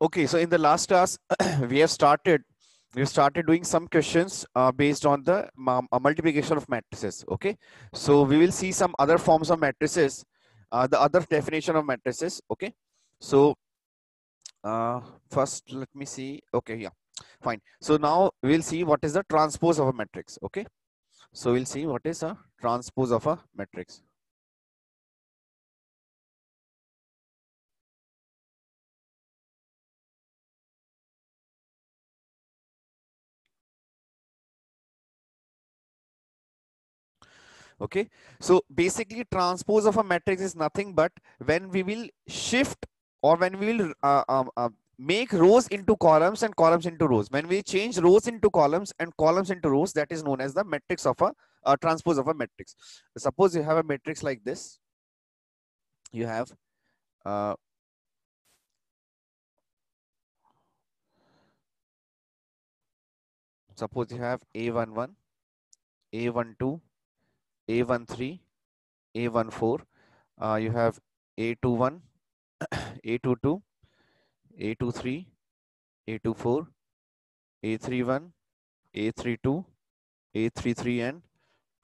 Okay, so in the last class, we have started we started doing some questions uh, based on the uh, multiplication of matrices. Okay, so we will see some other forms of matrices, uh, the other definition of matrices. Okay, so uh, first let me see. Okay, yeah, fine. So now we'll see what is the transpose of a matrix. Okay, so we'll see what is a transpose of a matrix. Okay? So basically transpose of a matrix is nothing but when we will shift or when we will uh, um, uh, make rows into columns and columns into rows. When we change rows into columns and columns into rows that is known as the matrix of a uh, transpose of a matrix. Suppose you have a matrix like this. You have uh, suppose you have a11 a12 a13, A14, uh, you have A21, A22, A23, A24, A31, A32, A33 and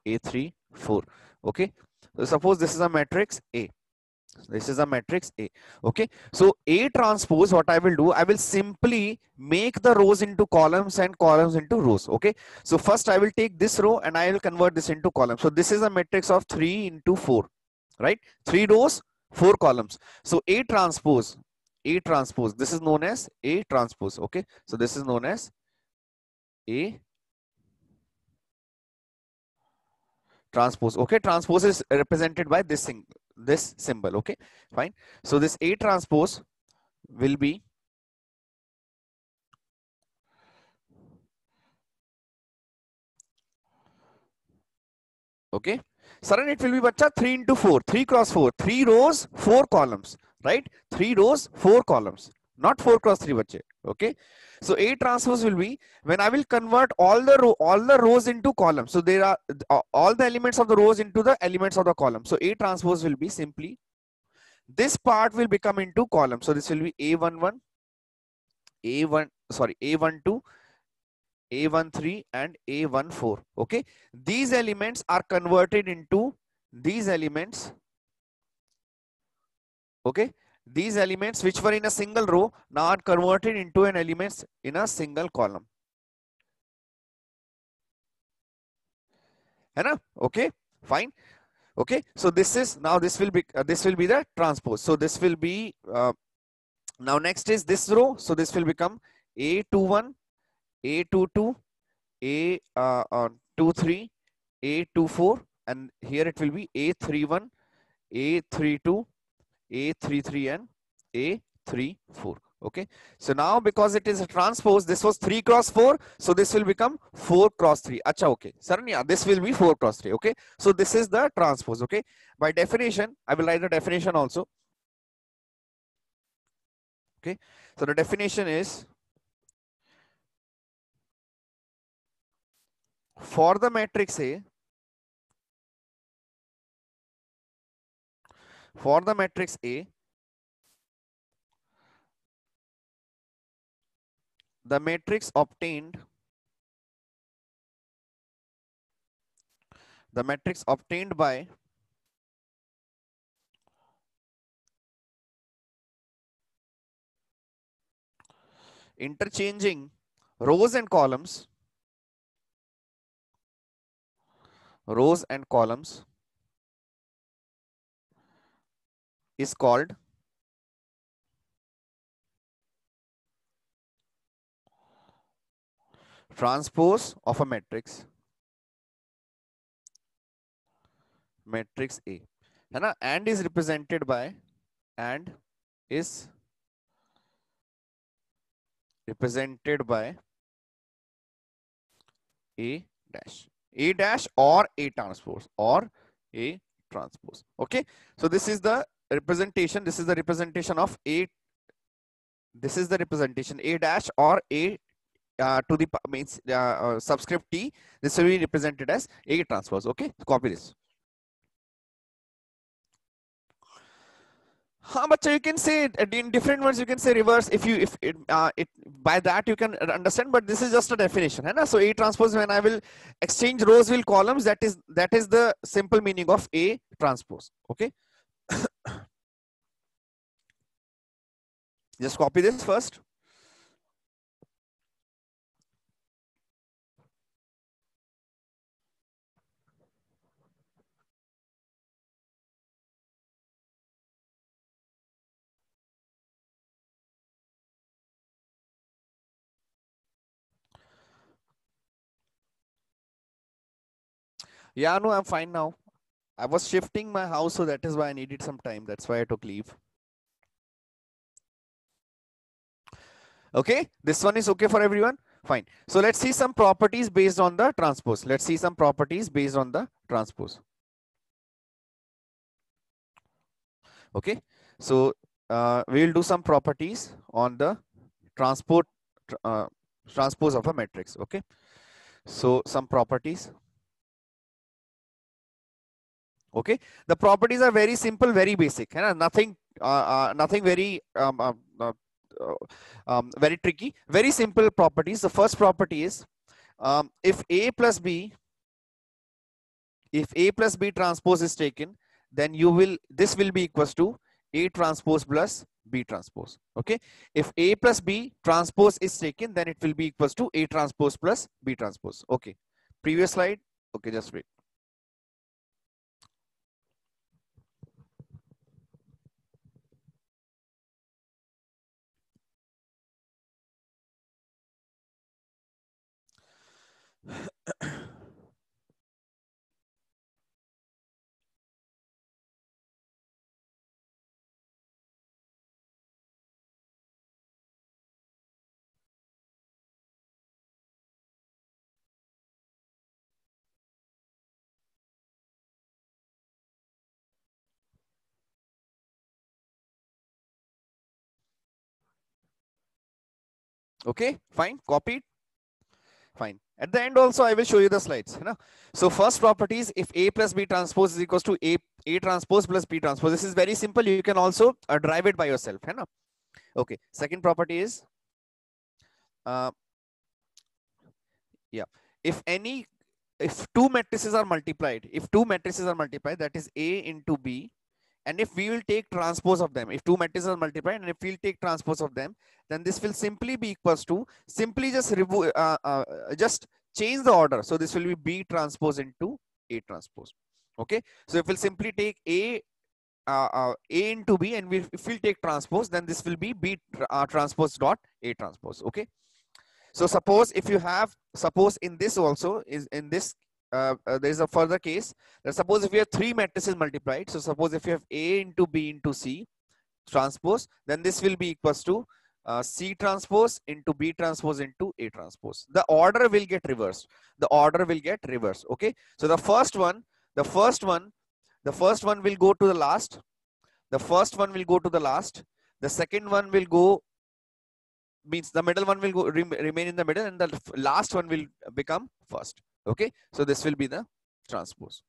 A34. Okay. So suppose this is a matrix A. This is a matrix A. Okay. So A transpose, what I will do, I will simply make the rows into columns and columns into rows. Okay. So first I will take this row and I will convert this into columns. So this is a matrix of 3 into 4, right? 3 rows, 4 columns. So A transpose, A transpose, this is known as A transpose. Okay. So this is known as A transpose. Okay. Transpose is represented by this thing this symbol okay? Fine. So this a transpose will be okay? Saran, it will be bacha 3 into 4 3 cross 4 3 rows 4 columns right? 3 rows 4 columns. Not 4 cross 3 bache okay? So a transpose will be when i will convert all the row all the rows into columns. So there are all the elements of the rows into the elements of the column. So a transpose will be simply this part will become into column. So this will be a11 a1 sorry a12 a13 and a14 okay? These elements are converted into these elements. Okay these elements which were in a single row now are converted into an elements in a single column. Hai Okay, fine. Okay, so this is now this will be uh, this will be the transpose. So this will be uh, now next is this row. So this will become A21, A22, A uh, uh, 23, A24, and here it will be A31, A32, a33 and A34. Okay. So now because it is a transpose, this was 3 cross 4. So this will become 4 cross 3. Acha, okay. Saranya, this will be 4 cross 3. Okay. So this is the transpose. Okay. By definition, I will write the definition also. Okay. So the definition is for the matrix A, For the matrix A, the matrix obtained the matrix obtained by interchanging rows and columns rows and columns is called transpose of a matrix matrix A. ना and is represented by and is represented by A dash A dash or A transpose or A transpose. Okay. So this is the representation. This is the representation of A. This is the representation A dash or A uh, to the means uh, uh, subscript T. This will be represented as A transpose. Okay. Copy this. Huh, but you can say in different words you can say reverse if you if it, uh, it by that you can understand but this is just a definition right? so a transpose when i will exchange rows will columns that is that is the simple meaning of a transpose okay just copy this first Yeah, no, I'm fine now. I was shifting my house, so that is why I needed some time. That's why I took leave. Okay, this one is okay for everyone. Fine. So let's see some properties based on the transpose. Let's see some properties based on the transpose. Okay, so uh, we'll do some properties on the transport uh, transpose of a matrix. Okay, so some properties okay the properties are very simple very basic and nothing uh, uh, nothing very um, uh, um, very tricky. Very simple properties. The first property is um, if a plus b if a plus b transpose is taken then you will this will be equals to a transpose plus b transpose. Okay? If a plus b transpose is taken then it will be equals to a transpose plus b transpose. Okay? Previous slide? Okay just wait okay fine copied. Fine at the end also i will show you the slides you know. So first properties if a plus b transpose is equals to a a transpose plus b transpose. This is very simple. You can also uh, drive it by yourself you know. Okay second property is uh, yeah. If any if two matrices are multiplied if two matrices are multiplied that is a into b and if we will take transpose of them if two matrices are multiplied and if we'll take transpose of them then this will simply be equals to simply just uh, uh, just change the order. So this will be b transpose into a transpose. Okay? So if we'll simply take a uh, uh a into b and we, if we'll take transpose then this will be b uh, transpose dot a transpose. Okay? So suppose if you have suppose in this also is in this uh, uh, there is a further case that suppose if you have three matrices multiplied so suppose if you have a into b into c transpose then this will be equals to uh, c transpose into b transpose into a transpose. The order will get reversed. The order will get reversed okay? So the first one the first one the first one will go to the last. The first one will go to the last. The second one will go means the middle one will go remain in the middle and the last one will become first Okay, so this will be the transpose.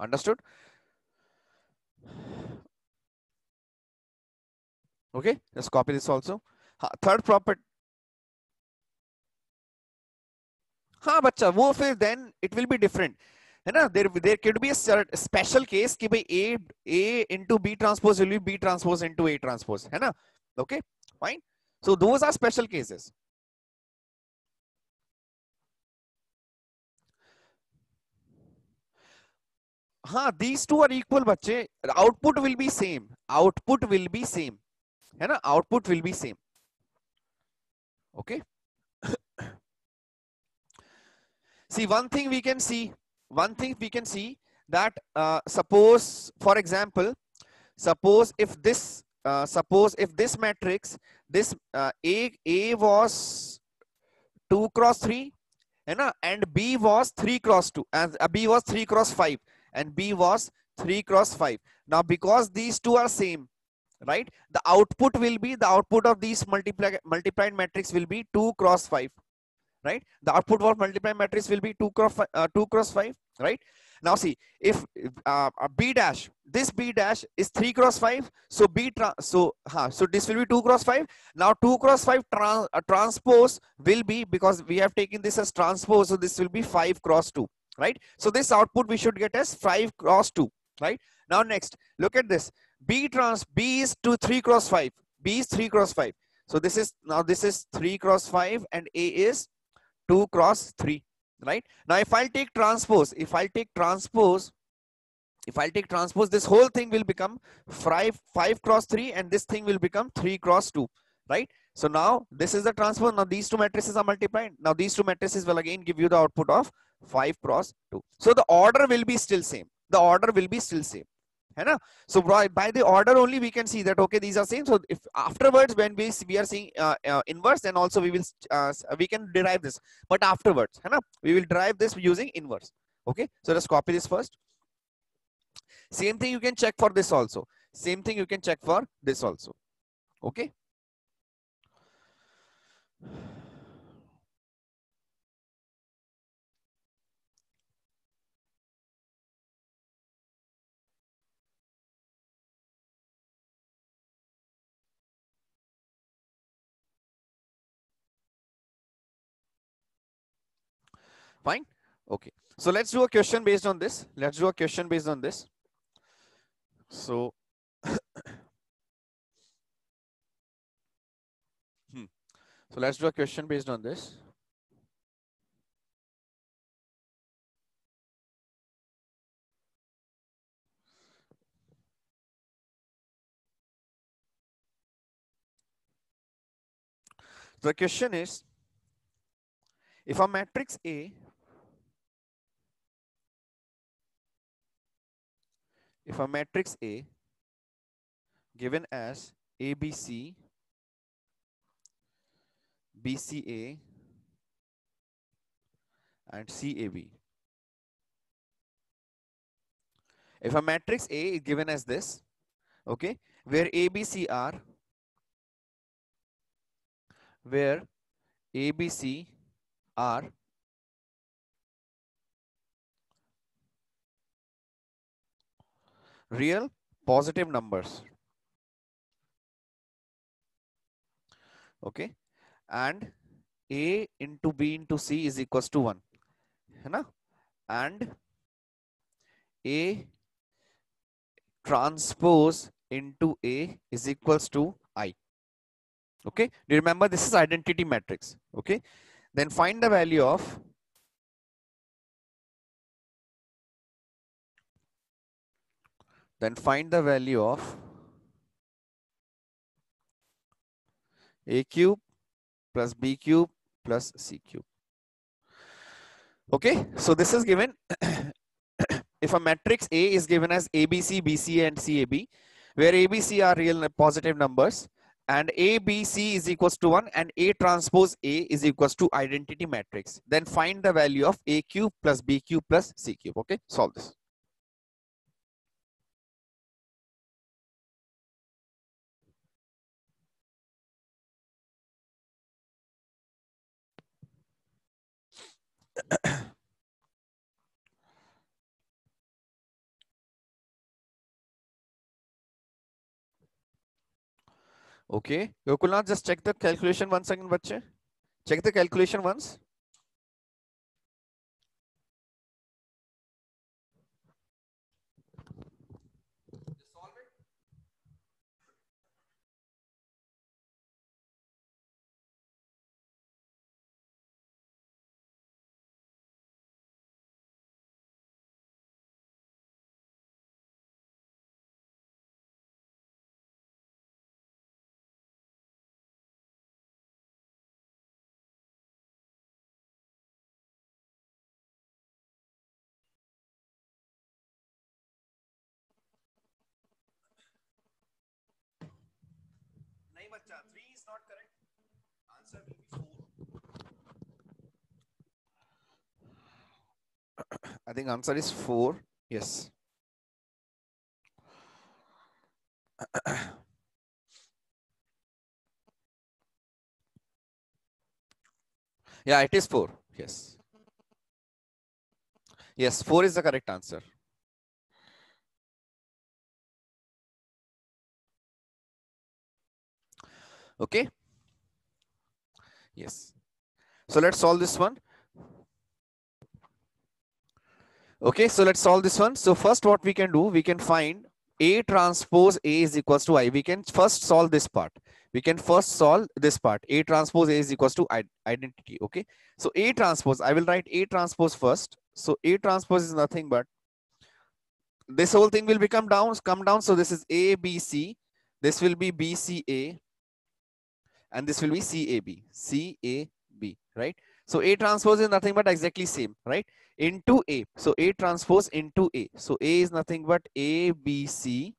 Understood? Okay, let's copy this also. Third property. हाँ बच्चा वो फिर then it will be different है ना there there could be a special case कि भाई a a into b transpose will be b transpose into a transpose है ना okay fine so those are special cases हाँ these two are equal बच्चे output will be same output will be same है ना output will be same okay see one thing we can see one thing we can see that uh, suppose for example suppose if this uh, suppose if this matrix this uh, a a was 2 cross 3 है ना and b was 3 cross 2 and uh, b was 3 cross 5 and b was 3 cross 5 now because these two are same right the output will be the output of these multiply multiplied matrix will be 2 cross 5 right? The output of multiplied matrix will be 2 cross uh, 2 cross 5 right? Now see if uh, b dash this b dash is 3 cross 5 so b so huh, so this will be 2 cross 5 now 2 cross 5 trans uh, transpose will be because we have taken this as transpose so this will be 5 cross 2 right? So this output we should get as 5 cross 2 right? Now next look at this. B trans b is to 3 cross 5 b is 3 cross 5 so this is now this is 3 cross 5 and a is 2 cross 3 right? Now if i'll take transpose if i'll take transpose if i'll take transpose this whole thing will become 5 5 cross 3 and this thing will become 3 cross 2 right so now this is the transfer. now these two matrices are multiplied. Now these two matrices will again give you the output of 5 cross 2 so the order will be still same. The order will be still same. है so by, the order only we can see that okay these are same. So if afterwards when we we are seeing uh, uh, inverse then also we will uh, we can derive this. But afterwards है we will derive this using inverse. Okay? So let's copy this first. Same thing you can check for this also. Same thing you can check for this also. Okay Fine. Okay. So let's do a question based on this. Let's do a question based on this. So, so let's do a question based on this. The question is, if a matrix A if a matrix A given as ABC, BCA, and CAB. If a matrix A is given as this, okay, where ABC are, where ABC are real positive numbers. Okay. And A into B into C is equals to 1. है And A transpose into A is equals to I. Okay. Do you remember this is identity matrix? Okay. Then find the value of Then find the value of a cube plus b cube plus c cube. Okay, so this is given if a matrix A is given as ABC, BCA and CAB, where ABC are real positive numbers and ABC is equals to 1 and A transpose A is equals to identity matrix. Then find the value of A cube plus B cube plus C cube. Okay, solve this. Okay, you could not just check the calculation once again, bache. Check the calculation once. not correct. Answer will be four. I think answer is four. Yes. yeah, it is four. Yes. Yes, four is the correct answer. Okay. Yes. So let's solve this one. Okay, so let's solve this one. So first what we can do, we can find A transpose A is equals to I. We can first solve this part. We can first solve this part. A transpose A is equals to identity. Okay. So A transpose, I will write A transpose first. So A transpose is nothing but this whole thing will become down, come down. So this is A, B, C. This will be B, C, A. And this will be C, A, B. C, A, B, right? So A transpose is nothing but exactly same, right? Into A. So A transpose into A. So A is nothing but A, B, C,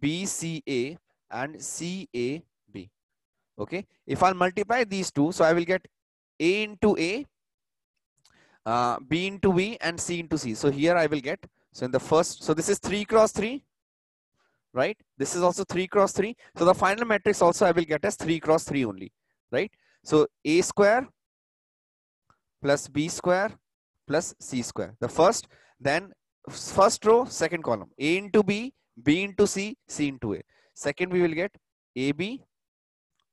B, C, A, and C, A, B. Okay. If I'll multiply these two, so I will get A into A, uh, B into B, and C into C. So here I will get, so in the first, so this is 3 cross 3, right? This is also 3 cross 3. So the final matrix also I will get as 3 cross 3 only, right? So A square plus B square plus C square. The first, then first row, second column. A into B, B into C, C into A. Second, we will get AB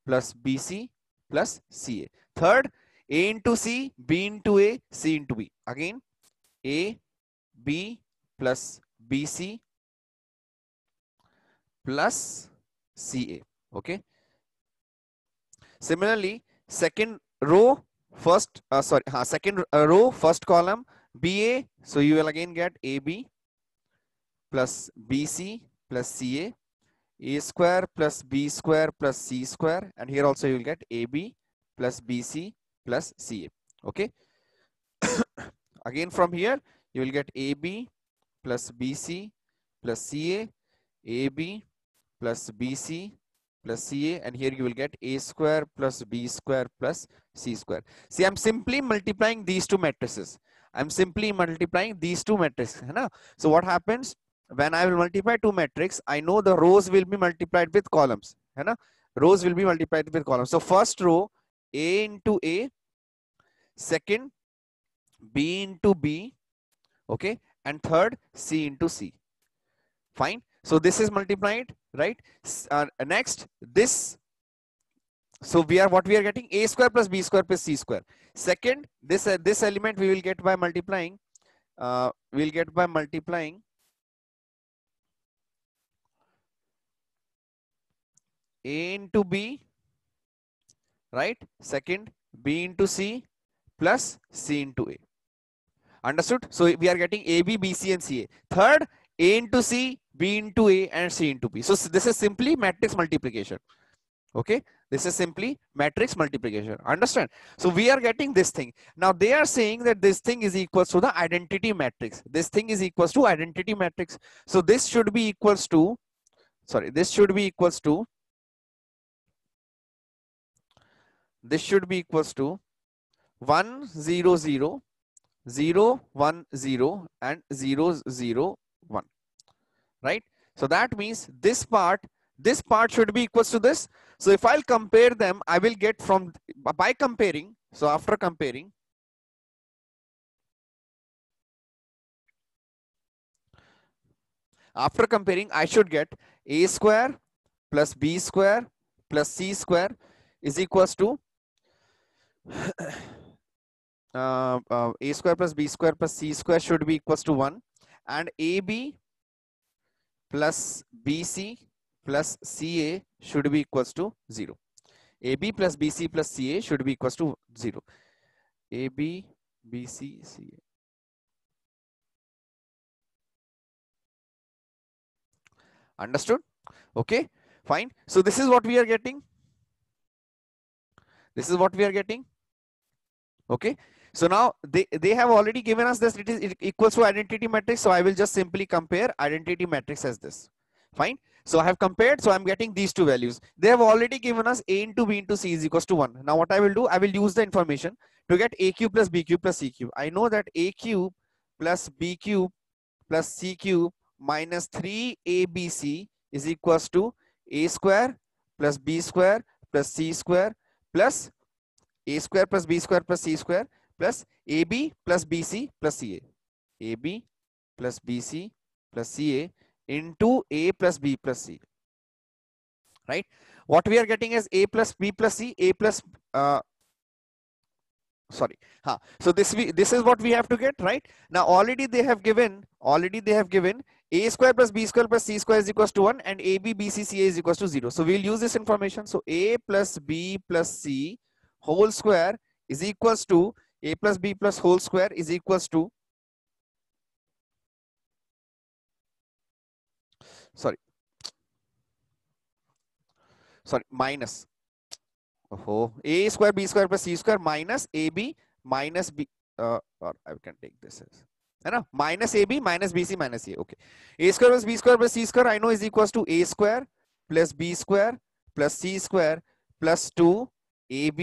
plus BC plus CA. Third, A into C, B into A, C into B. Again, A, B plus BC plus CA. Okay. Similarly, second row, first, uh, sorry, uh, second uh, row, first column, BA. So you will again get AB plus BC plus CA, A square plus B square plus C square. And here also you will get AB plus BC plus CA. Okay. again from here, you will get AB plus BC plus CA, AB plus BC plus CA and here you will get A square plus B square plus C square. See, I'm simply multiplying these two matrices. I'm simply multiplying these two matrices. So what happens when I will multiply two matrix, I know the rows will be multiplied with columns. Rows will be multiplied with columns. So first row A into A, second B into B, okay, and third C into C. Fine. So this is multiplied, right? Uh, next, this. So we are what we are getting a square plus b square plus c square. Second, this uh, this element we will get by multiplying. Uh, we'll get by multiplying a into b, right? Second, b into c plus c into a. Understood? So we are getting a, b, b, c, and c, a. Third, a into c B into A and C into B. So this is simply matrix multiplication. Okay, this is simply matrix multiplication. Understand? So we are getting this thing. Now they are saying that this thing is equals to the identity matrix. This thing is equals to identity matrix. So this should be equals to, sorry, this should be equals to, this should be equals to 1, 0, 0, 0, 1, 0 and 0, 0, 1 right? So that means this part, this part should be equals to this. So if I'll compare them, I will get from, by comparing, so after comparing, after comparing, I should get a square plus b square plus c square is equals to uh, uh, a square plus b square plus c square should be equals to 1 and ab plus BC plus CA should be equals to 0. AB plus BC plus CA should be equals to 0. AB, BC, CA. Understood? Okay, fine. So this is what we are getting. This is what we are getting. Okay. So now they, they have already given us this, it is equals to identity matrix. So I will just simply compare identity matrix as this. Fine. So I have compared, so I'm getting these two values. They have already given us A into B into C is equals to 1. Now what I will do, I will use the information to get A cube plus B cube plus C cube. I know that A cube plus B cube plus C cube minus 3abc is equals to a square plus b square plus c square plus a square plus b square plus c square plus ab plus bc plus ca ab plus bc plus ca into a plus b plus c right? What we are getting is a plus b plus c a plus uh, sorry. Huh. so this we this is what we have to get right? Now already they have given already they have given a square plus b square plus c square is equals to 1 and ab bc ca is equals to 0 so we'll use this information. So a plus b plus c whole square is equals to a plus b plus whole square is equals to sorry sorry minus. Oh a square b square plus c square minus ab minus b uh, or I can take this as है ना? Minus ab minus bc minus a okay. A square plus b square plus c square I know is equals to a square plus b square plus c square plus 2 ab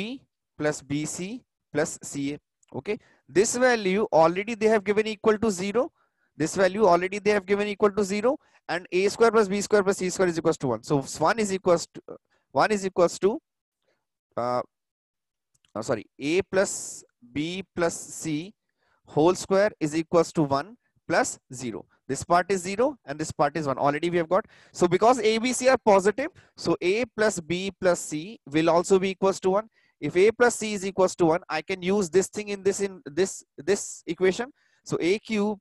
plus bc plus ca okay? This value already they have given equal to 0 this value already they have given equal to 0 and a square plus b square plus c square is equals to 1 so 1 is equals to 1 is equals to uh, oh, sorry a plus b plus c whole square is equals to 1 plus 0 this part is 0 and this part is 1 already we have got. So because a b c are positive so a plus b plus c will also be equals to 1 if a plus c is equals to 1 i can use this thing in this in this this equation so a cube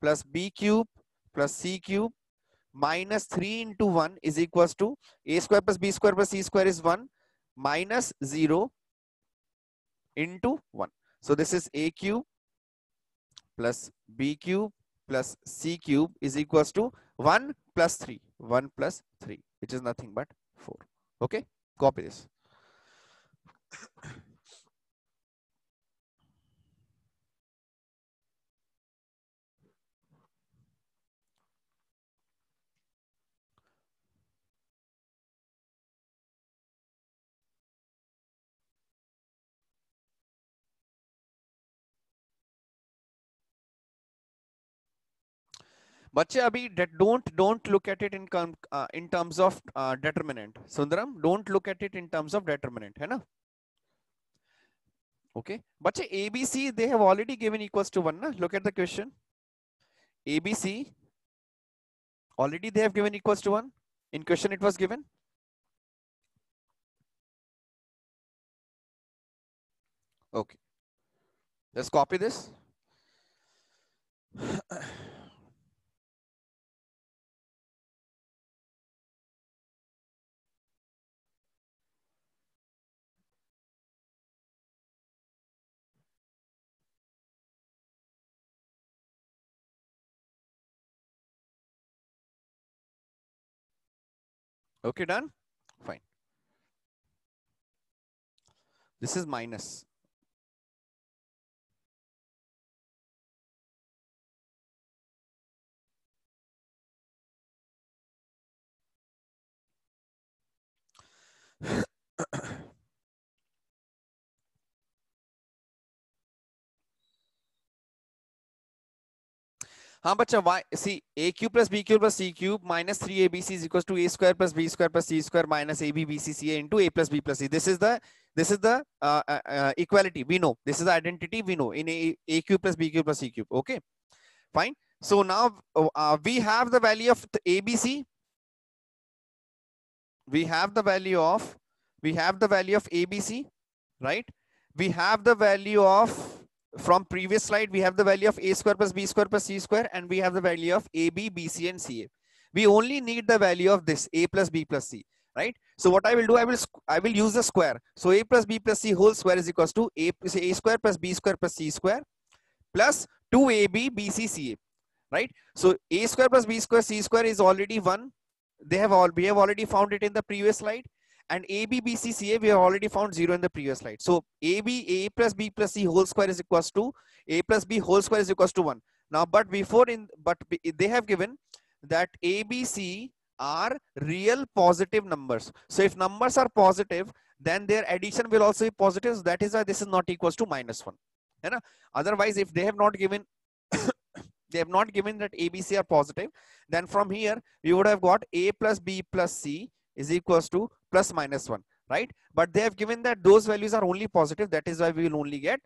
plus b cube plus c cube minus 3 into 1 is equals to a square plus b square plus c square is 1 minus 0 into 1. So this is a cube plus b cube plus c cube is equals to 1 plus 3. 1 plus 3 which is nothing but 4. Okay, copy this. But that don't don't look at it in uh, in terms of uh, determinant. Sundaram, don't look at it in terms of determinant, है ना? Okay. But ABC, they have already given equals to 1. Na? Look at the question. ABC, already they have given equals to 1. In question, it was given. Okay. Let's copy this. Okay, done? Fine. This is minus. how much of y see a cube plus b cube plus c cube minus 3abc is equals to a square plus b square plus c square minus abbcca into a plus b plus c. This is the this is the uh, uh, uh, equality. We know. This is the identity we know in a, a cube plus b cube plus c cube. Okay. Fine. So now we have the value of abc we have the value of we have the value of abc right? We have the value of from previous slide, we have the value of a square plus b square plus c square, and we have the value of a, b, b, c, and ca. We only need the value of this a plus b plus c, right? So what I will do, I will I will use the square. So a plus b plus c whole square is equals to a, a square plus b square plus c square plus 2ab bc ca, right? So a square plus b square c square is already one. They have all we have already found it in the previous slide and AB, BC, CA, we have already found zero in the previous slide. So AB, A plus B plus C whole square is equals to A plus B whole square is equals to one. Now, but before in, but they have given that A, B, C are real positive numbers. So if numbers are positive, then their addition will also be positive. So that is why this is not equals to minus one. You know? Otherwise, if they have not given they have not given that a b c are positive then from here we would have got a plus b plus c is equals to plus minus 1 right? But they have given that those values are only positive that is why we will only get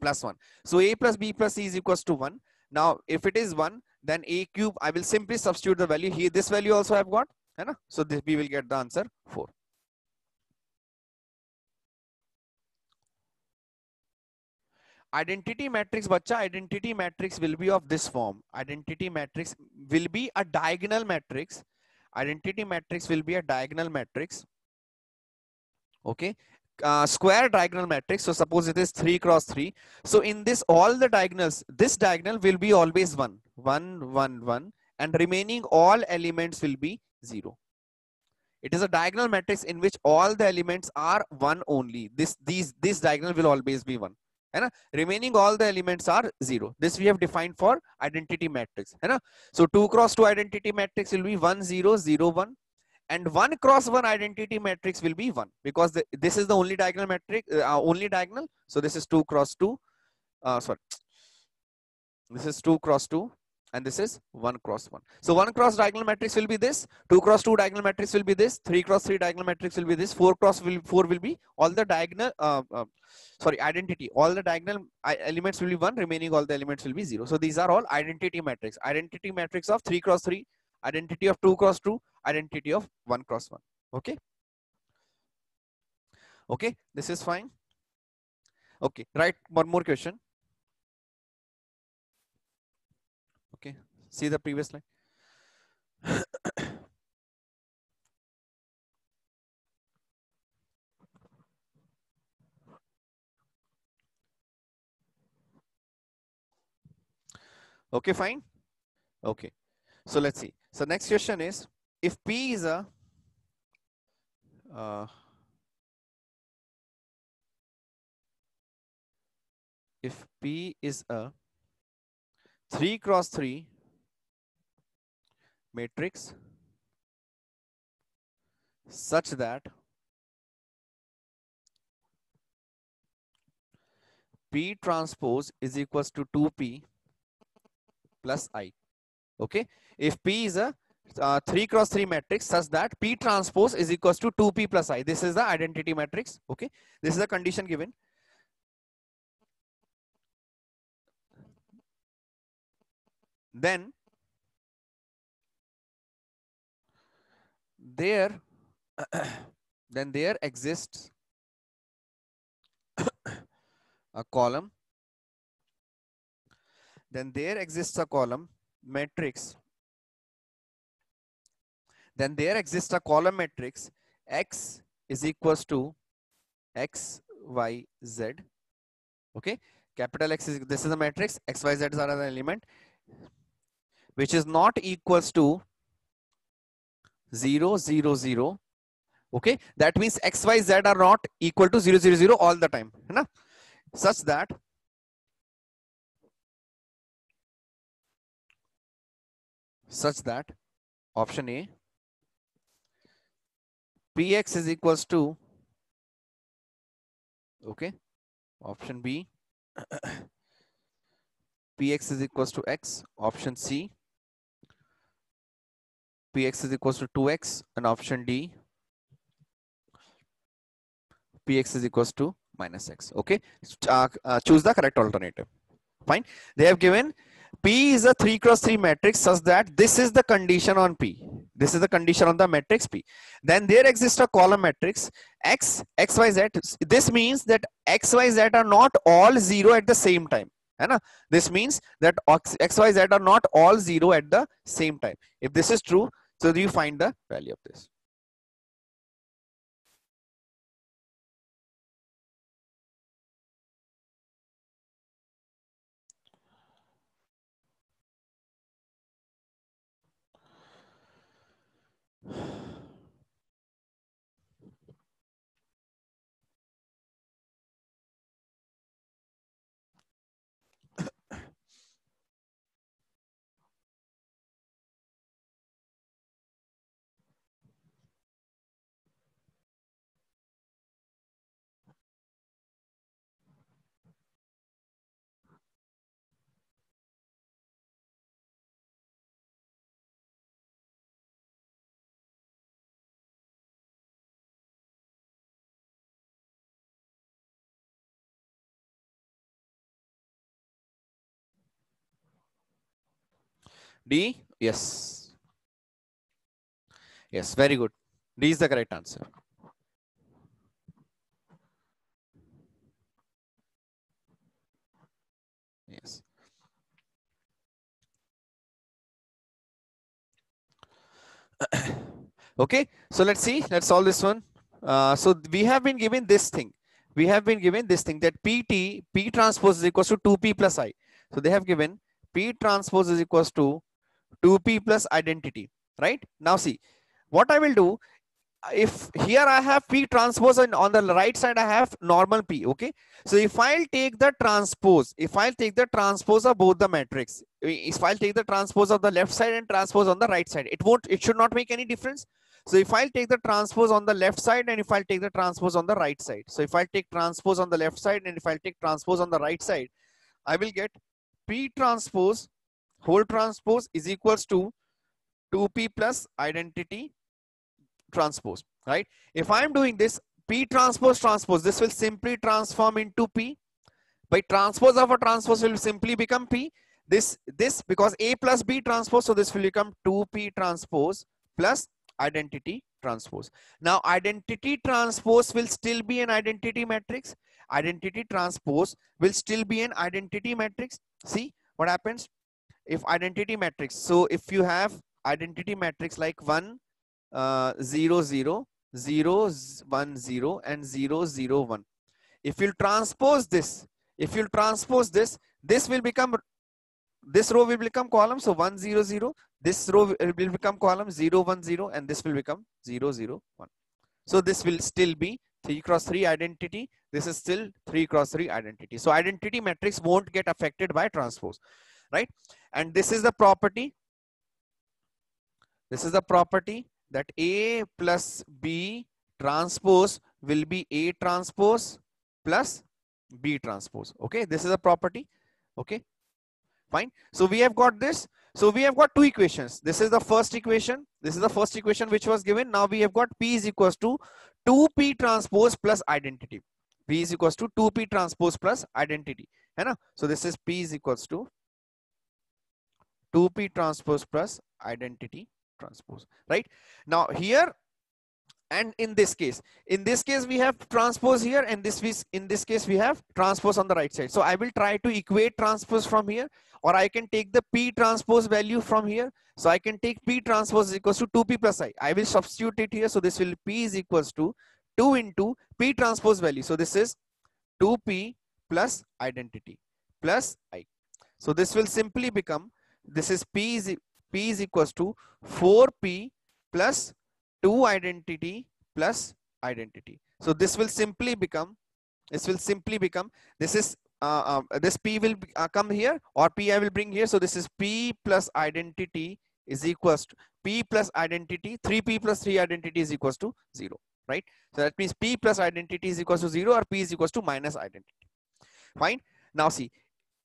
plus 1 so a plus b plus c is equals to 1 now if it is 1 then a cube i will simply substitute the value. Here this value also i've got hai so this, we will get the answer 4 identity matrix bacha identity matrix will be of this form. Identity matrix will be a diagonal matrix identity matrix will be a diagonal matrix okay? Uh, square diagonal matrix so suppose it is 3 cross 3 so in this all the diagonals this diagonal will be always 1 1 1 1 and remaining all elements will be 0 it is a diagonal matrix in which all the elements are 1 only. This these this diagonal will always be 1 है ना remaining all the elements are zero this we have defined for identity matrix है ना so 2 cross 2 identity matrix will be 1 0 0 1 and 1 cross 1 identity matrix will be 1 because the, this is the only diagonal matrix uh, only diagonal so this is 2 cross 2 uh, sorry this is 2 cross 2 and this is 1 cross 1. So 1 cross diagonal matrix will be this, 2 cross 2 diagonal matrix will be this, 3 cross 3 diagonal matrix will be this, 4 cross will, 4 will be all the diagonal, uh, uh, sorry, identity. All the diagonal elements will be 1, remaining all the elements will be 0. So these are all identity matrix. Identity matrix of 3 cross 3, identity of 2 cross 2, identity of 1 cross 1. Okay. Okay, this is fine. Okay, right. One more question. Okay, see the previous slide. okay, fine. Okay, so let's see. So next question is, if P is a uh, if P is a 3 cross 3 matrix such that P transpose is equals to 2P plus I. Okay. If P is a uh, 3 cross 3 matrix such that P transpose is equals to 2P plus I. This is the identity matrix. Okay. This is the condition given. then there then there exists a column. Then there exists a column matrix. Then there exists a column matrix x is equals to x y z. Okay? Capital x is this is a matrix x y z is another element which is not equals to 0, 0, 0. Okay, that means x, y, z are not equal to 0, 0, 0 all the time. Na? Such that such that option A px is equals to okay option B px is equals to x option C px is equals to 2x and option D px is equals to minus x. Okay? Uh, uh, choose the correct alternative. Fine? They have given p is a 3 cross 3 matrix such that this is the condition on p. This is the condition on the matrix p. Then there exists a column matrix. X y z. This means that x y z are not all zero at the same time. This means that x y z are not all zero at the same time. If this is true so do you find the value of this D? Yes. Yes, very good. D is the correct answer. Yes. okay, so let's see. Let's solve this one. Uh, so we have been given this thing. We have been given this thing that PT, P transpose is equals to 2P plus I. So they have given P transpose is equals to 2P plus identity, right? Now see, what I will do, if here I have P transpose and on the right side I have normal P, okay? So if I'll take the transpose, if I'll take the transpose of both the matrix, if I'll take the transpose of the left side and transpose on the right side, it won't, it should not make any difference. So if I'll take the transpose on the left side and if I'll take the transpose on the right side. So if I take transpose on the left side and if I'll take transpose on the right side, I will get P transpose whole transpose is equals to 2P plus identity transpose, right? If I'm doing this, P transpose transpose, this will simply transform into P. By transpose of a transpose will simply become P. This, this because A plus B transpose, so this will become 2P transpose plus identity transpose. Now identity transpose will still be an identity matrix. Identity transpose will still be an identity matrix. See what happens if identity matrix. So if you have identity matrix like 1, uh, 0, 0, 0, 1, 0 and 0, 0, 1. If you transpose this, if you transpose this, this will become, this row will become column. So 1, 0, 0, this row will become column 0, 1, 0 and this will become 0, 0, 1. So this will still be 3 cross 3 identity. This is still 3 cross 3 identity. So identity matrix won't get affected by transpose, right? And this is the property. This is the property that A plus B transpose will be A transpose plus B transpose. Okay, this is a property. Okay, fine. So we have got this. So we have got two equations. This is the first equation. This is the first equation which was given. Now we have got P is equals to 2P transpose plus identity. P is equals to 2P transpose plus identity. Hai So this is P is equals to 2P transpose plus identity transpose, right? Now here and in this case, in this case we have transpose here and this is in this case we have transpose on the right side. So I will try to equate transpose from here or I can take the P transpose value from here. So I can take P transpose is equals to 2P plus I. I will substitute it here. So this will P is equals to 2 into P transpose value. So this is 2P plus identity plus I. So this will simply become this is P is, P is equals to 4P plus 2 identity plus identity. So this will simply become, this will simply become, this is, uh, uh, this P will uh, come here or P I will bring here. So this is P plus identity is equals to P plus identity, 3P plus 3 identity is equals to 0, right? So that means P plus identity is equals to 0 or P is equals to minus identity. Fine. Now see,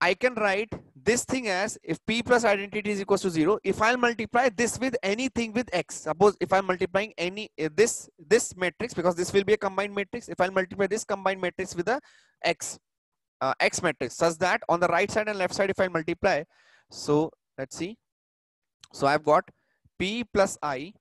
I can write this thing as if p plus identity is equals to 0 if i'll multiply this with anything with x. Suppose if i'm multiplying any uh, this this matrix because this will be a combined matrix if i'll multiply this combined matrix with a x uh, x matrix such that on the right side and left side if i multiply so let's see. So i've got p plus i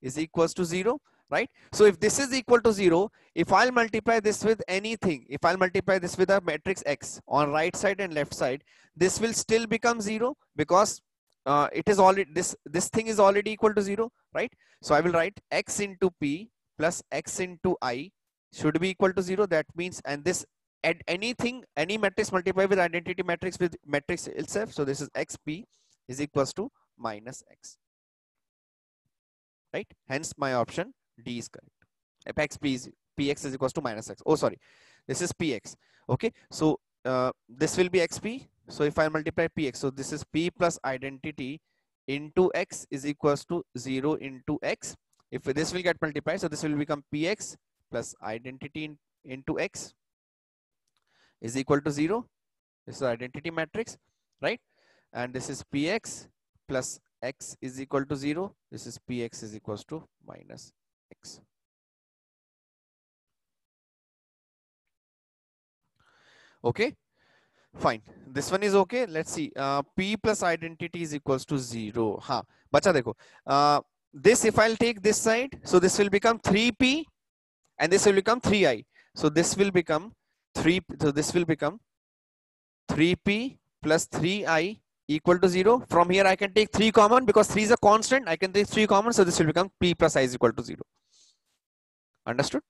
is equals to 0 right? So if this is equal to zero, if I'll multiply this with anything, if I'll multiply this with a matrix X on right side and left side, this will still become zero because uh, it is already, this, this thing is already equal to zero, right? So I will write X into P plus X into I should be equal to zero. That means, and this add anything, any matrix multiply with identity matrix with matrix itself. So this is XP is equals to minus X, right? Hence my option D is correct. F P is Px is equals to minus x. Oh, sorry. This is Px. Okay. So uh, this will be xp. So if I multiply Px, so this is P plus identity into x is equals to 0 into x. If this will get multiplied, so this will become Px plus identity in, into x is equal to 0. This is identity matrix, right? And this is Px plus x is equal to 0. This is Px is equals to minus x. Okay. fine. This one is okay. Let's see. Uh, p plus identity is equals to 0 ha bacha dekho. Uh, this if i'll take this side so this will become 3p and this will become 3i so this will become 3 so this will become 3p plus 3i equal to 0 from here i can take 3 common because 3 is a constant. I can take 3 common so this will become p plus i is equal to 0 understood?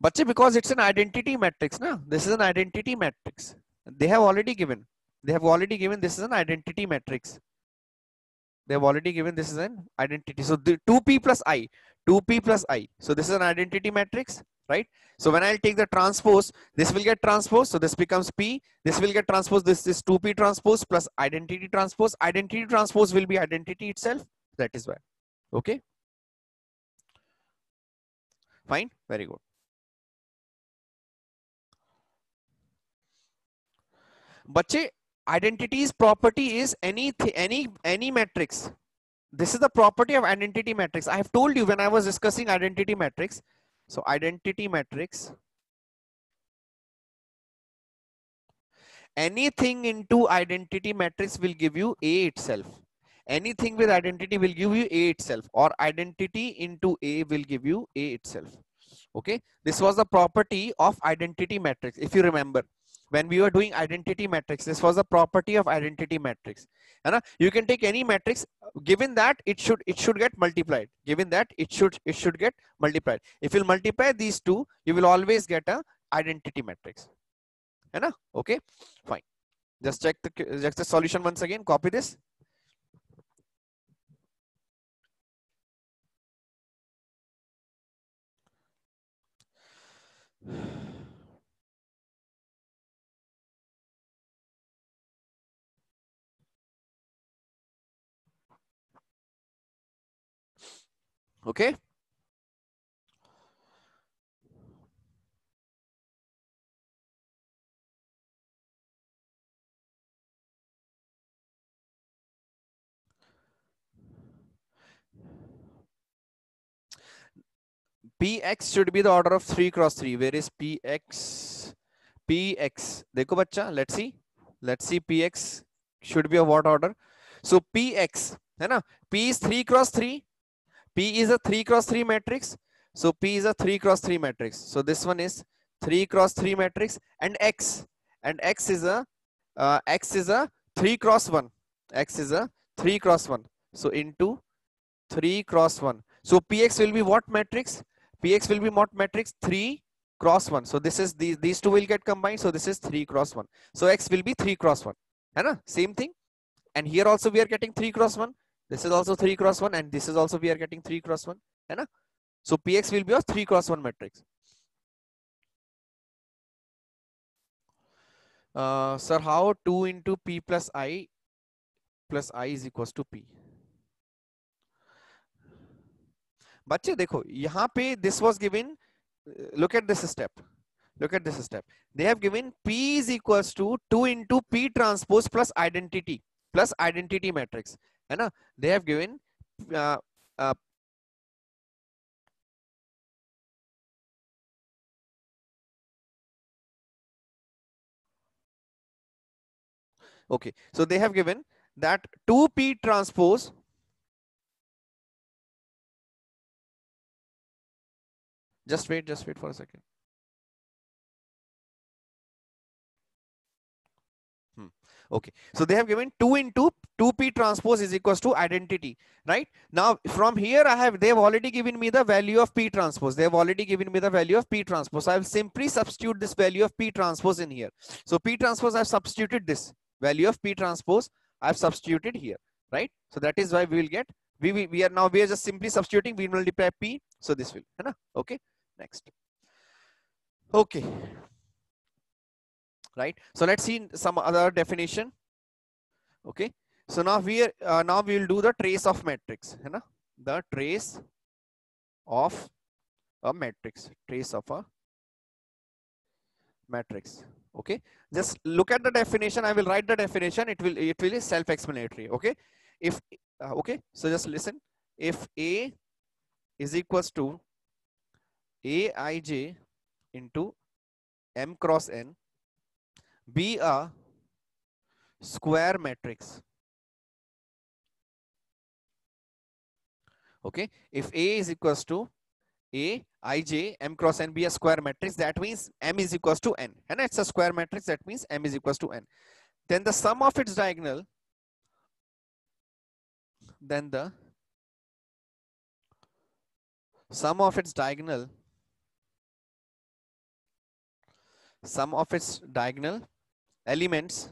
But see, because it's an identity matrix now this is an identity matrix. They have already given. They have already given this is an identity matrix. They have already given this is an identity. So the 2p plus i 2p plus i. So this is an identity matrix right? So when I'll take the transpose, this will get transposed. So this becomes P. This will get transposed. This is 2P transpose plus identity transpose. Identity transpose will be identity itself. That is why. Okay. Fine. Very good. Bache, identity's property is any, any, any matrix. This is the property of identity matrix. I have told you when I was discussing identity matrix so identity matrix. Anything into identity matrix will give you a itself. Anything with identity will give you a itself or identity into a will give you a itself. Okay? This was the property of identity matrix if you remember when we were doing identity matrix this was a property of identity matrix. And you can take any matrix given that it should it should get multiplied. Given that it should it should get multiplied. If you multiply these two you will always get a identity matrix. And okay? Fine. Just check the just the solution once again. Copy this Okay. px should be the order of 3 cross 3 where is px px dekho bachcha let's see. Let's see px should be of what order? So px hai na? P is 3 cross 3 P is a 3 cross 3 matrix. So P is a 3 cross 3 matrix. So this one is 3 cross 3 matrix and X and X is a uh, X is a 3 cross 1. X is a 3 cross 1. So into 3 cross 1. So Px will be what matrix? Px will be what matrix? 3 cross 1. So this is these, these two will get combined. So this is 3 cross 1. So X will be 3 cross 1. Hai Same thing. And here also we are getting 3 cross 1 This is also 3 cross 1 and this is also we are getting 3 cross 1. Hai So Px will be a 3 cross 1 matrix. Uh, sir, how 2 into P plus I plus I is equals to P? बच्चे देखो यहाँ पे this was given look at this step look at this step they have given p is equals to 2 into p transpose plus identity plus identity matrix है ना? They have given uh, uh, okay so they have given that 2p transpose just wait just wait for a second Okay, so they have given 2 into 2p transpose is equals to identity, right? Now from here I have, they have already given me the value of p transpose. They have already given me the value of p transpose. I will simply substitute this value of p transpose in here. So p transpose I have substituted this value of p transpose I have substituted here, right? So that is why we will get, we, we, we are now, we are just simply substituting, we multiply p. So this will, okay, next. Okay, right? So let's see some other definition. Okay. So now we are uh, now we will do the trace of matrix you know the trace of a matrix trace of a matrix. Okay. Just look at the definition. I will write the definition. It will it will be self-explanatory. Okay. If uh, okay. So just listen. If a is equals to aij into m cross n be a square matrix. Okay, if A is equals to A, ij, m cross n be a square matrix, that means m is equals to n. And it's a square matrix, that means m is equals to n. Then the sum of its diagonal, then the sum of its diagonal, sum of its diagonal elements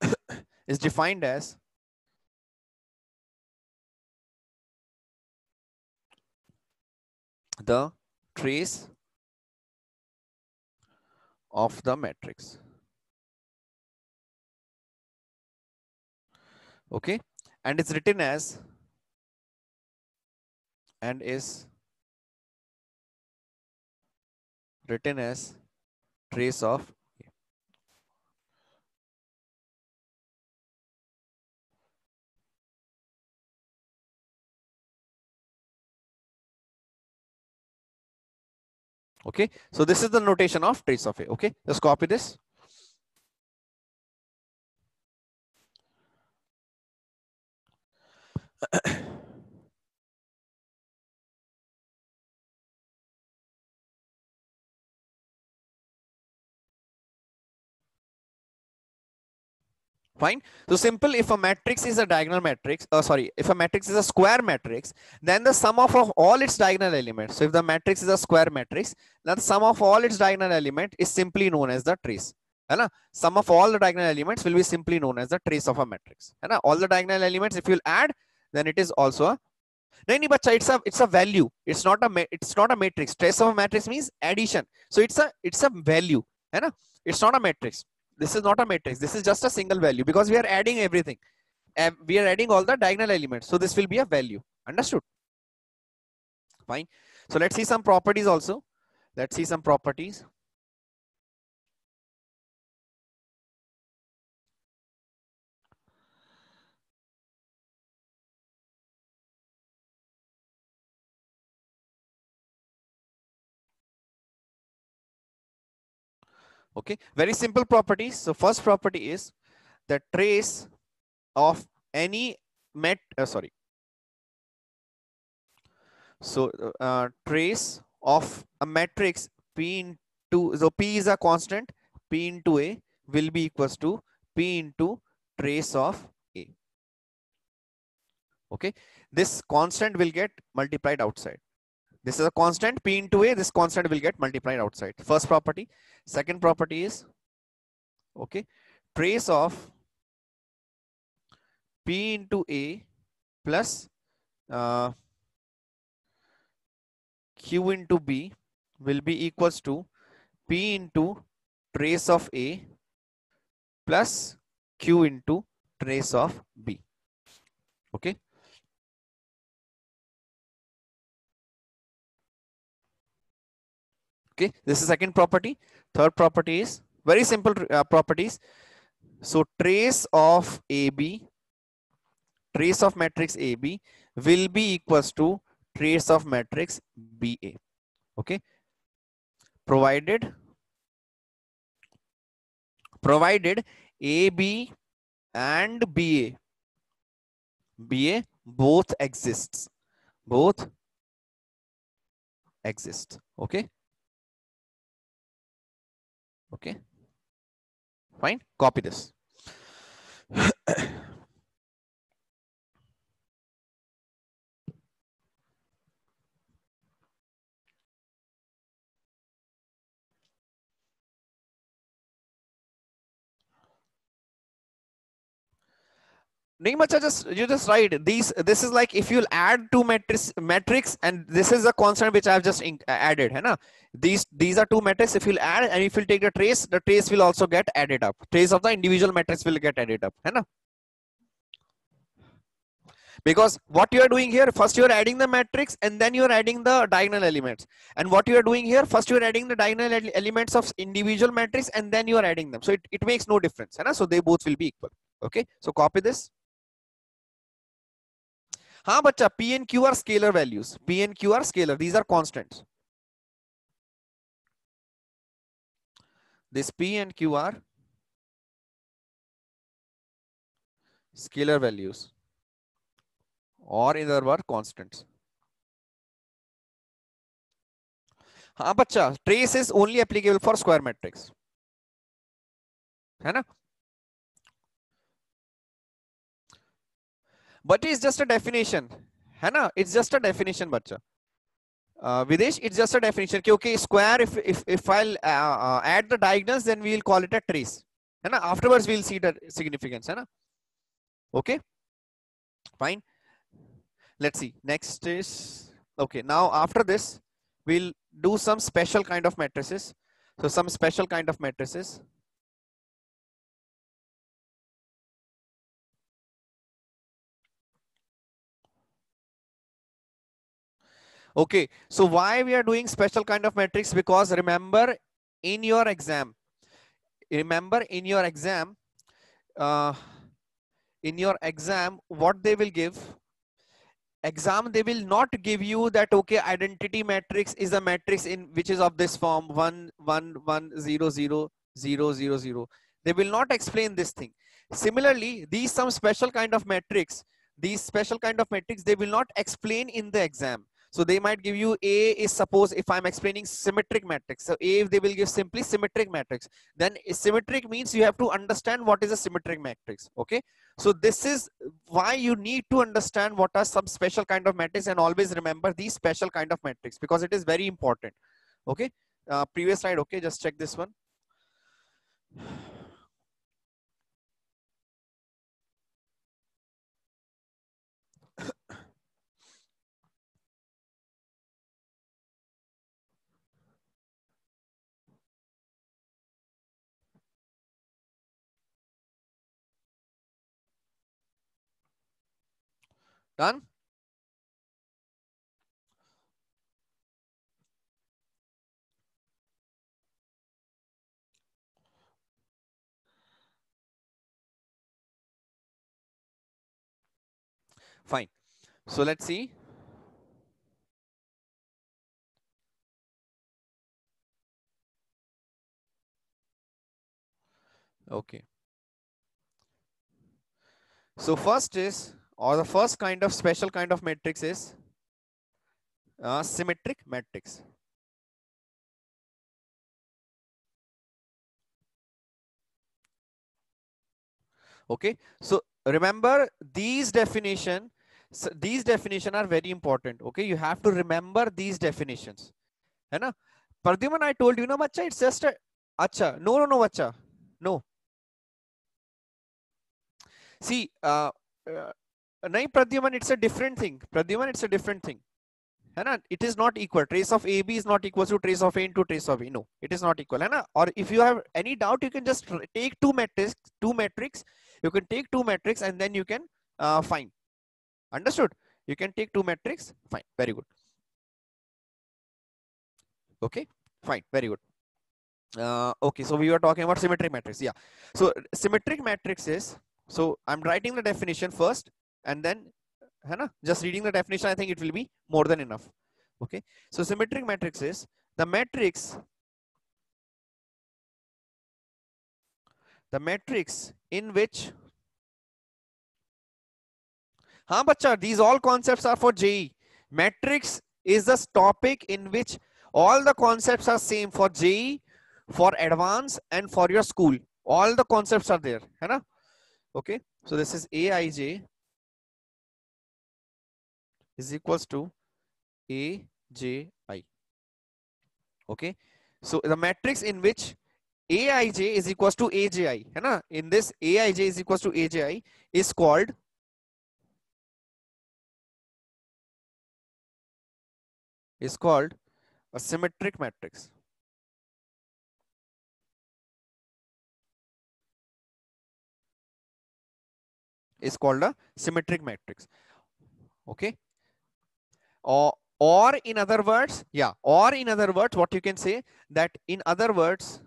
is defined as the trace of the matrix. Okay, and it's written as and is written as trace of Okay, so this is the notation of trace of A. Okay, just copy this. Fine. So simple, if a matrix is a diagonal matrix, uh, sorry, if a matrix is a square matrix, then the sum of, of all its diagonal elements. So if the matrix is a square matrix, then the sum of all its diagonal element is simply known as the trace. है sum of all the diagonal elements will be simply known as the trace of a matrix है all the diagonal elements if you add then it is also a नहीं नहीं बच्चा it's a it's a value it's not a it's not a matrix trace of a matrix means addition so it's a it's a value है it's not a matrix this is not a matrix. This is just a single value because we are adding everything. And we are adding all the diagonal elements. So this will be a value. Understood? Fine. So let's see some properties also. Let's see some properties Okay, very simple properties. So first property is the trace of any met, uh, sorry. So uh, trace of a matrix P into, so P is a constant, P into A will be equals to P into trace of A. Okay, this constant will get multiplied outside. This is a constant P into A. This constant will get multiplied outside. First property. Second property is, okay, trace of P into A plus uh, Q into B will be equals to P into trace of A plus Q into trace of B. Okay. Okay, this is second property. Third property is very simple uh, properties. So trace of AB, trace of matrix AB will be equals to trace of matrix BA. Okay, provided provided AB and BA BA both exists both exist okay Okay. Fine. Copy this. Nigmacha just you just write these. This is like if you'll add two matrix matrix, and this is a constant which I have just in, added. Hai na? These these are two matrices. If you add and if you take the trace, the trace will also get added up. Trace of the individual matrix will get added up. Hai na? because what you are doing here first you are adding the matrix and then you are adding the diagonal elements and what you are doing here first you are adding the diagonal elements of individual matrix and then you are adding them so it, it makes no difference right? so they both will be equal okay so copy this हाँ बच्चा P N Q R scalar values P N Q R scalar these are constant this P N Q R scalar values और in other word constant हाँ बच्चा trace is only applicable for square matrix है ना? but it's just a definition है ना it's just a definition बच्चा uh, Videsh it's just a definition क्योंकि square if if if I'll uh, uh, add the diagonals then we'll call it a trace है ना afterwards we'll see the significance है ना okay fine let's see next is okay now after this we'll do some special kind of matrices so some special kind of matrices Okay so why we are doing special kind of matrix because remember in your exam remember in your exam uh, in your exam what they will give? Exam they will not give you that okay identity matrix is a matrix in which is of this form 1 1 1 0 0 0 0 0 they will not explain this thing. Similarly these some special kind of matrix these special kind of matrix they will not explain in the exam so they might give you A is suppose if I'm explaining symmetric matrix. So A they will give simply symmetric matrix. Then symmetric means you have to understand what is a symmetric matrix. Okay. So this is why you need to understand what are some special kind of matrix and always remember these special kind of matrix because it is very important. Okay. Uh, previous slide. Okay. Just check this one. Done? Fine. So let's see. Okay. So first is or the first kind of special kind of matrix is uh, symmetric matrix. Okay, so remember these definition, so these definition are very important. Okay, you have to remember these definitions. है ना? Pradyuman, I told you, no, bacha, it's just a, acha, no, no, no, bacha, no. See, uh, uh, नहीं Pradyuman it's a different thing Pradyuman it's a different thing है ना it is not equal trace of A B is not equal to trace of A into trace of A no it is not equal है ना और if you have any doubt you can just take two matrix two matrix you can take two matrix and then you can uh, find understood you can take two matrix fine very good okay fine very good uh, okay so we were talking about symmetric matrix yeah so symmetric matrix is so i'm writing the definition first and then है ना? just reading the definition, I think it will be more than enough. Okay. So symmetric matrix is the matrix the matrix in which हाँ बच्चा, these all concepts are for JEE. Matrix is the topic in which all the concepts are same for JEE, for advance, and for your school. All the concepts are there. है ना? Okay. So this is AIJ is equals to A J I. Okay. So the matrix in which Aij is equals to Aj, hai in this Aij is equals to Aji is called is called a symmetric matrix. Is called a symmetric matrix. Okay or or in other words yeah or in other words what you can say that in other words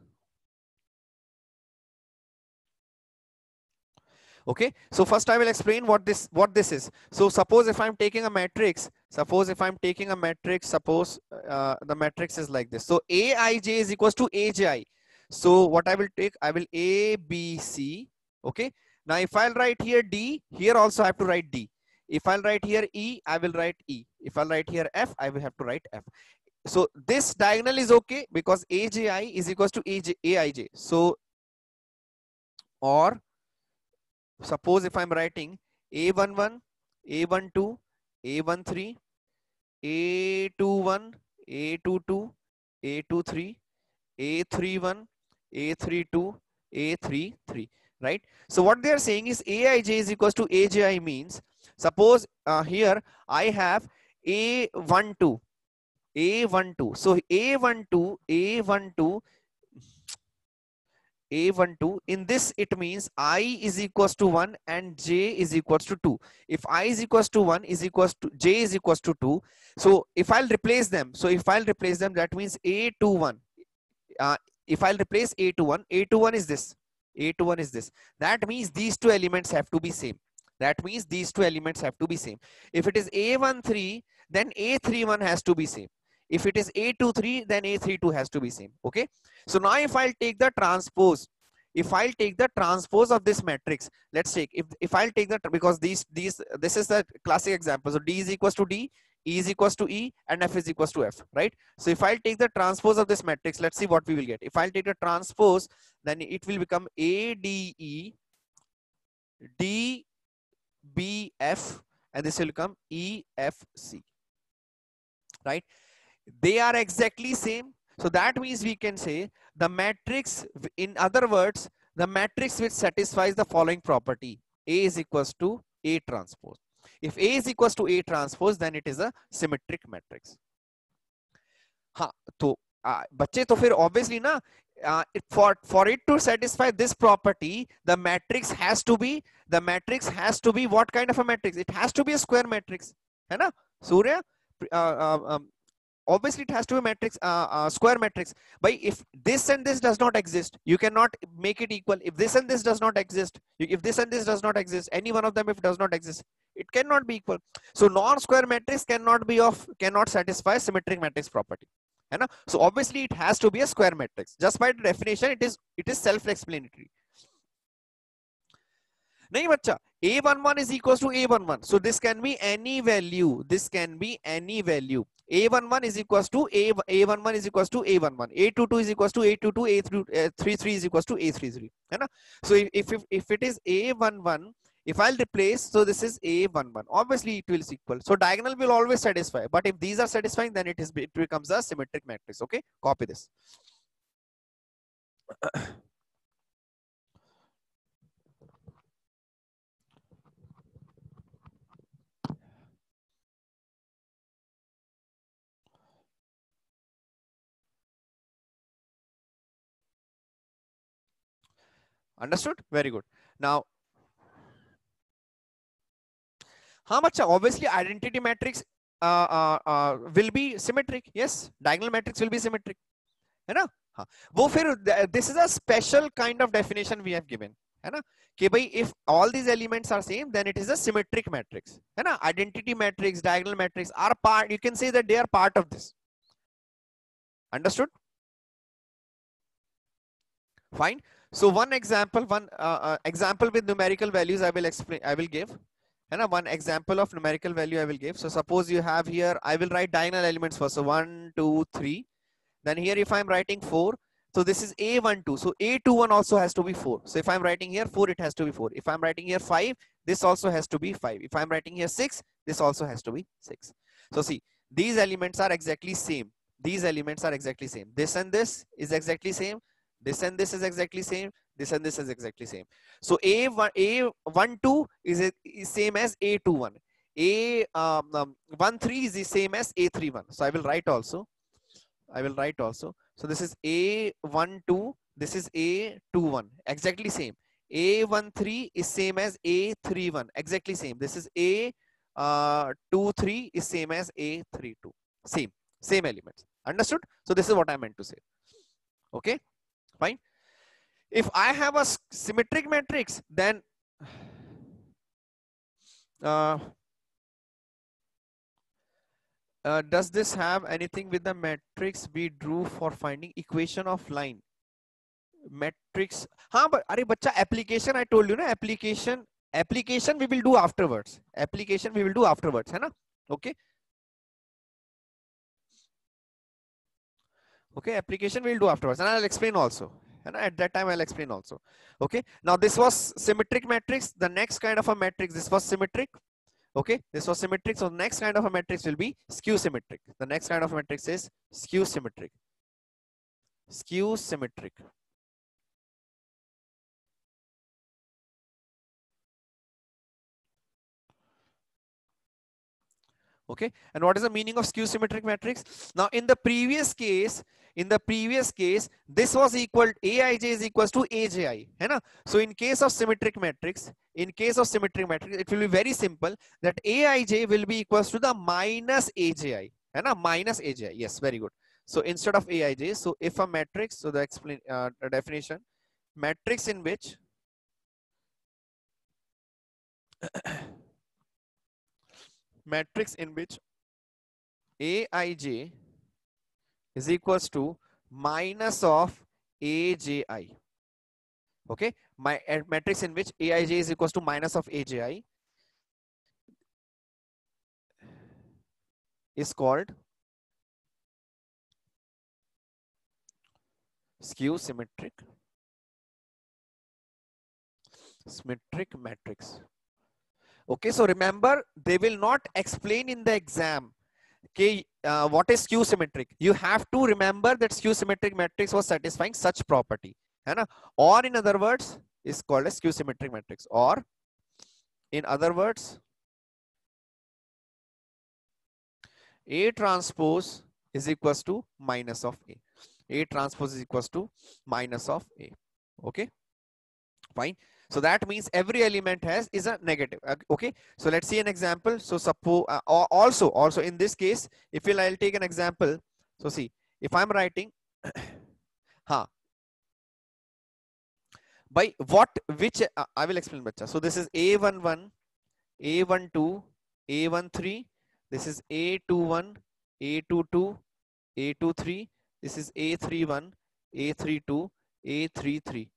okay so first i will explain what this what this is so suppose if i'm taking a matrix suppose if i'm taking a matrix suppose uh, the matrix is like this so aij is equals to aji So what I will take, I will A, B, C. Okay. Now if I'll write here D, here also I have to write D. If I'll write here E, I will write E. If I'll write here F, I will have to write F. So this diagonal is okay because AJI is equals to AJ, AIJ. So, or suppose if I'm writing A11, A12, A13, A21, A22, A23, A31, A32, A33, right? So what they are saying is Aij is equals to Aj means, suppose uh, here I have A12, A12. So A12, A12, a12 in this it means i is equals to 1 and j is equals to 2 if i is equals to 1 is equals to j is equals to 2 so if i'll replace them so if i'll replace them that means a21 uh, if i'll replace a21 a21 is this a21 is this. That means these two elements have to be same that means these two elements have to be same if it is a13 then a31 has to be same if it is A23, then A32 has to be same. Okay. So now if I'll take the transpose, if I'll take the transpose of this matrix, let's take if if I'll take that because these these this is the classic example. So D is equals to D, E is equals to E, and F is equals to F, right? So if I'll take the transpose of this matrix, let's see what we will get. If I'll take the transpose, then it will become A D E D B F, and this will become E F C, right? they are exactly same so that means we can say the matrix in other words the matrix which satisfies the following property a is equals to a transpose if a is equals to a transpose then it is a symmetric matrix हाँ तो बच्चे तो फिर obviously ना uh, for for it to satisfy this property the matrix has to be the matrix has to be what kind of a matrix? It has to be a square matrix. Hai na? Surya, uh, uh, um, obviously it has to be matrix, uh, uh, square matrix. By if this and this does not exist, you cannot make it equal. If this and this does not exist, if this and this does not exist, any one of them if does not exist, it cannot be equal. So non-square matrix cannot be of, cannot satisfy symmetric matrix property. So obviously it has to be a square matrix. Just by definition, it is it is self-explanatory. नहीं बच्चा a11 is equals to a11 so this can be any value this can be any value a11 is equals to a a11 is equals to a11 a22 is equals to a22 a33 is equals to a33 है ना so if, if if it is a11 if I'll replace so this is a11 obviously it will is equal so diagonal will always satisfy but if these are satisfying then it is it becomes a symmetric matrix okay copy this Understood? Very good. Now, how much obviously identity matrix uh, uh, uh, will be symmetric. Yes, diagonal matrix will be symmetric. है ना हाँ वो फिर this is a special kind of definition we have given है ना कि भाई if all these elements are same then it is a symmetric matrix है ना identity matrix diagonal matrix are part you can say that they are part of this understood fine so one example, one uh, uh, example with numerical values I will explain, I will give. And one example of numerical value I will give. So suppose you have here, I will write diagonal elements first. So one, two, three. Then here if I'm writing four, so this is A12. So A21 also has to be 4. So if I'm writing here 4, it has to be 4. If I'm writing here 5, this also has to be 5. If I'm writing here 6, this also has to be 6. So see, these elements are exactly same. These elements are exactly same. This and this is exactly same. This and this is exactly same. This and this is exactly same. So A1, A12 is, is same as A21. A um, um, 1 3 is the same as A31. So I will write also. I will write also. So this is A12. This is A21. Exactly same. A13 is same as A31. Exactly same. This is A uh, 23 is same as A32. Same. Same elements. Understood? So this is what I meant to say. Okay Fine. If I have a symmetric matrix, then uh, uh, does this have anything with the matrix we drew for finding equation of line? Matrix. Haan, but, are bacha, application I told you na application application we will do afterwards. Application we will do afterwards, hai na? Okay. Application we'll do afterwards and i'll explain also. And at that time i'll explain also. Okay now this was symmetric matrix the next kind of a matrix this was symmetric. Okay this was symmetric so the next kind of a matrix will be skew symmetric. The next kind of matrix is skew symmetric. Skew symmetric. Okay and what is the meaning of skew symmetric matrix? Now in the previous case in the previous case this was equal aij is equals to aji hai na? so in case of symmetric matrix in case of symmetric matrix it will be very simple that aij will be equals to the minus aji hai na? minus aji yes very good so instead of aij so if a matrix so the explain uh, the definition matrix in which matrix in which aij is equals to minus of aji okay? My matrix in which aij is equals to minus of aji is called skew symmetric symmetric matrix. Okay, so remember, they will not explain in the exam okay, uh, what is skew symmetric. You have to remember that skew symmetric matrix was satisfying such property. Or in other words, is called a skew symmetric matrix. Or in other words, A transpose is equals to minus of A. A transpose is equals to minus of A. Okay, fine. So that means every element has is a negative. Okay. So let's see an example. So suppose uh, also also in this case, if I'll take an example. So see if I'm writing, huh, by what which uh, I will explain bacha. So this is A11, A12, A13. This is A21, A22, A23. This is A31, A32, A33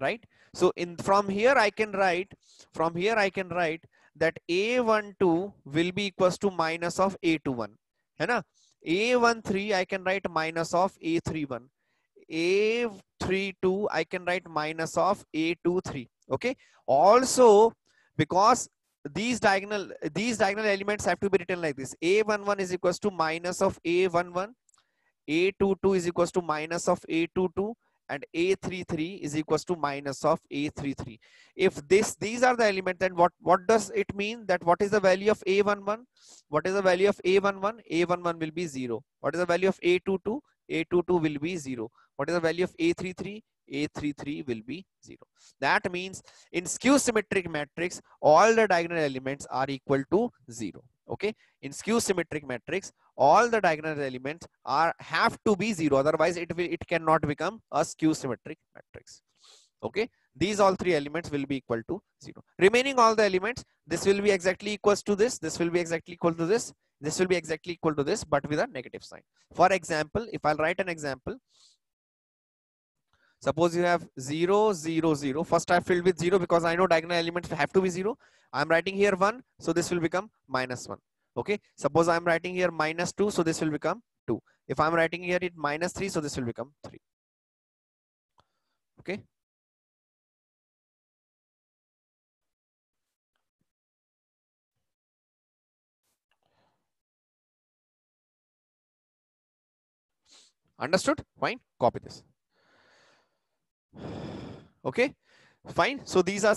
right so in from here i can write from here i can write that a12 will be equals to minus of a21 है ना a13 i can write minus of a31 a32 i can write minus of a23 okay? Also because these diagonal these diagonal elements have to be written like this. A11 is equals to minus of a11 a22 is equals to minus of a22 and A33 is equals to minus of A33. If this these are the elements, then what, what does it mean? That what is the value of A11? What is the value of A11? A11 will be 0. What is the value of A22? A22 will be 0. What is the value of A33? A33 will be 0. That means in skew symmetric matrix, all the diagonal elements are equal to 0 okay? In skew symmetric matrix all the diagonal elements are have to be zero. Otherwise it will it cannot become a skew symmetric matrix. Okay? These all three elements will be equal to zero. Remaining all the elements this will be exactly equals to this this will be exactly equal to this this will be exactly equal to this but with a negative sign. For example if i'll write an example suppose you have 0 0 0 first i filled with 0 because i know diagonal elements have to be 0 I'm writing here 1, so this will become minus 1. Okay, suppose I'm writing here minus 2, so this will become 2. If I'm writing here it minus 3, so this will become 3. Okay. Understood? Fine. Copy this. Okay fine. So these are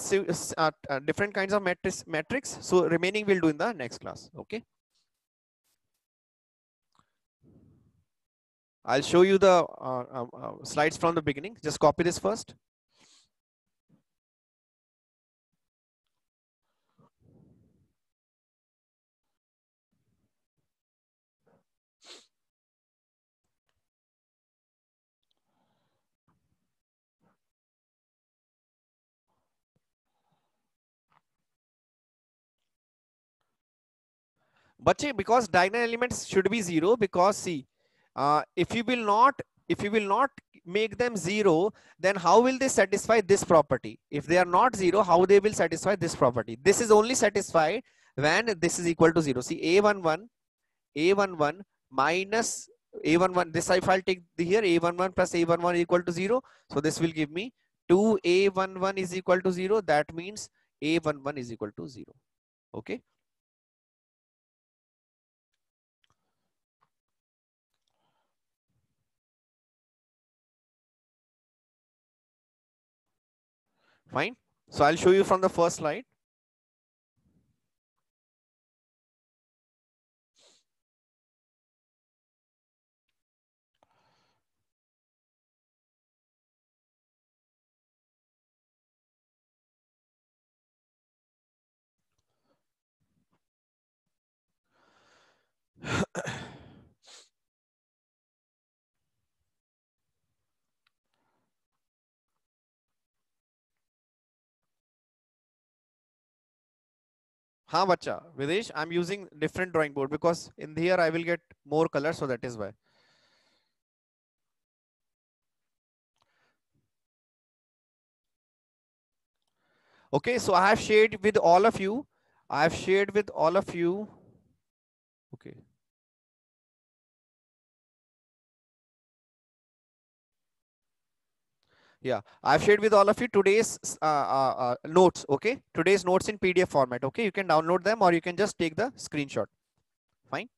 uh, uh, different kinds of matrix metrics so remaining we'll do in the next class. Okay. I'll show you the uh, uh, uh slides from the beginning. Just copy this first but because diagonal elements should be zero because see uh, if you will not if you will not make them zero, then how will they satisfy this property? If they are not zero, how they will satisfy this property? This is only satisfied when this is equal to zero. See A11, A11 minus A11, this if I'll take the here A11 plus A11 equal to zero. So this will give me 2A11 is equal to zero. That means A11 is equal to zero. Okay. Fine. So I'll show you from the first slide. ha bacha videsh i'm using different drawing board because in here i will get more color so that is why. Okay so i have shared with all of you. I have shared with all of you. Okay. Yeah i've shared with all of you today's uh, uh, uh, notes okay? Today's notes in pdf format okay? You can download them or you can just take the screenshot. Fine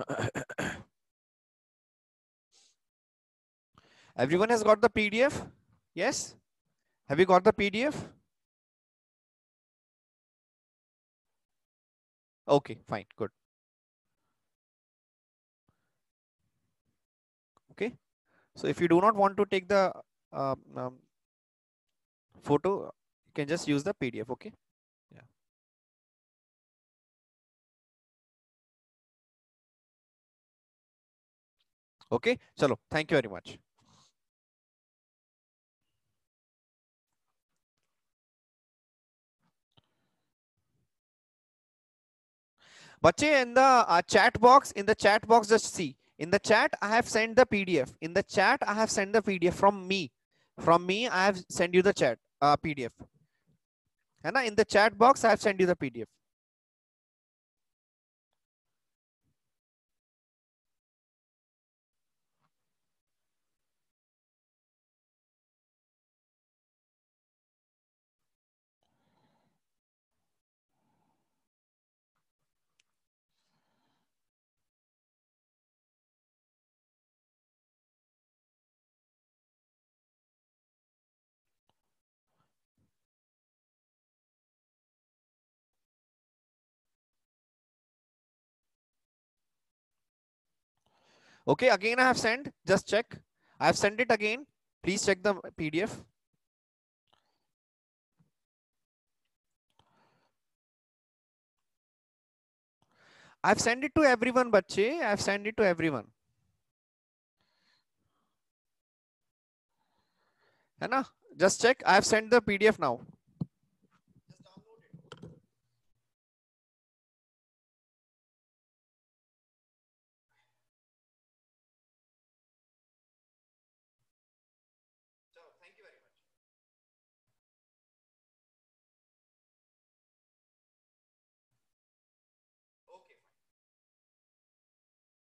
Everyone has got the PDF? Yes? Have you got the PDF? Okay, fine, good. Okay, so if you do not want to take the um, um, photo, you can just use the PDF, okay? Okay, chalo. Thank you very much. Bache, in the uh, chat box, in the chat box, just see. In the chat, I have sent the PDF. In the chat, I have sent the PDF from me. From me, I have sent you the chat uh, PDF. And in the chat box, I have sent you the PDF. Okay, again I have sent, just check. I have sent it again. Please check the PDF. I've sent it to everyone, bache. I've sent it to everyone. ना? Just check. I have sent the PDF now.